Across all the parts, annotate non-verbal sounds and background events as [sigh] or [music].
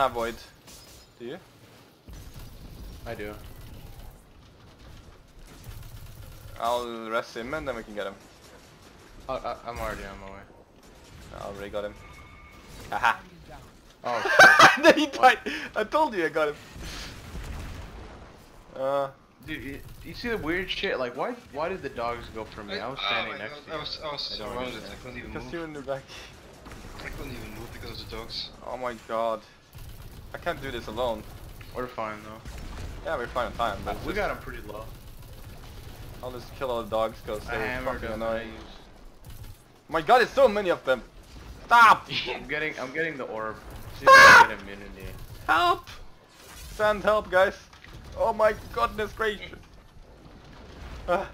have void. Do you? I do. I'll rest him and then we can get him. I, I, I'm already on my way. I already got him. Haha. Oh, [laughs] then he died. I told you I got him. Uh, dude, you, you see the weird shit? Like, why why did the dogs go for me? I was oh standing my next God, to you. I was, I was I surrounded. I couldn't even because move. you're in the back. I couldn't even move because of the dogs. Oh my god. I can't do this alone. We're fine though. Yeah, we're fine on time, but we just- got him pretty low. I'll just kill all the dogs because they're fucking annoying. My god, there's so many of them. Stop! [laughs] I'm getting I'm getting the orb. See if I can get immunity. Help! Send help, guys. Oh my goodness gracious. Ah,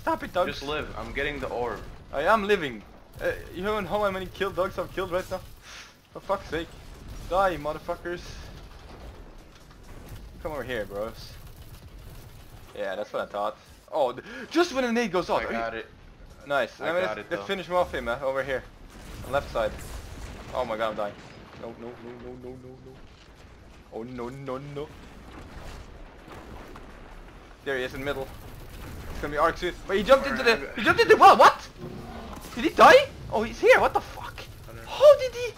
stop it, dogs. Just live. I'm getting the orb. I am living. Uh, you don't know how many killed dogs I've killed right now? For fuck's sake. Die, motherfuckers. Come over here, bros. Yeah, that's what I thought. Oh, just when the nade goes off. I got it. Nice. I Let me got it, let's finish him off him, uh, over here. On left side. Oh my god, I'm dying. No, no, no, no, no, no, no. Oh no, no, no. There he is in the middle. It's gonna be arc soon. Wait, he jumped into the. He jumped into well, what? Did he die? Oh, he's here. What the fuck? I. How did he?